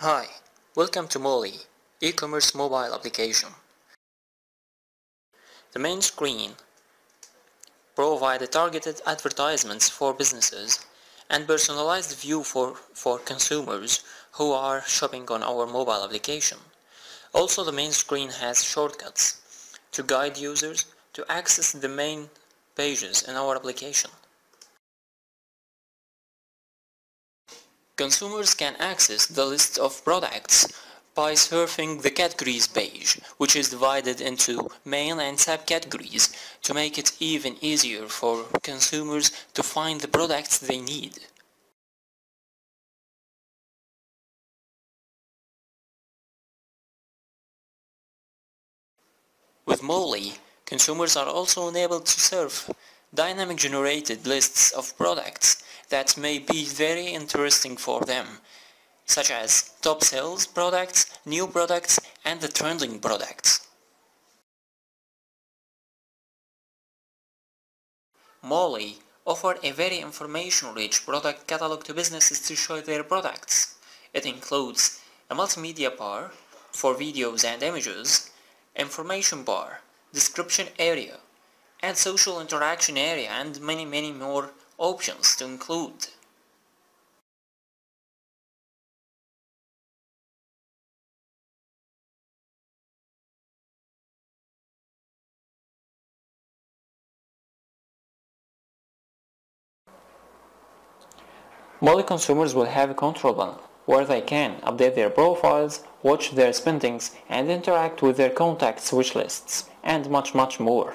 Hi, welcome to Malle, e-commerce mobile application. The main screen provide targeted advertisements for businesses and personalized view for, for consumers who are shopping on our mobile application. Also the main screen has shortcuts to guide users to access the main pages in our application. Consumers can access the list of products by surfing the categories page, which is divided into main and subcategories to make it even easier for consumers to find the products they need. With Malle, consumers are also enabled to surf dynamic generated lists of products that may be very interesting for them, such as top sales products, new products, and the trending products. Malle offered a very information-rich product catalog to businesses to show their products. It includes a multimedia bar for videos and images, information bar, description area, and social interaction area and many many more options to include. Malle consumers will have a control panel where they can update their profiles, watch their spendings and interact with their contacts wish lists and much much more.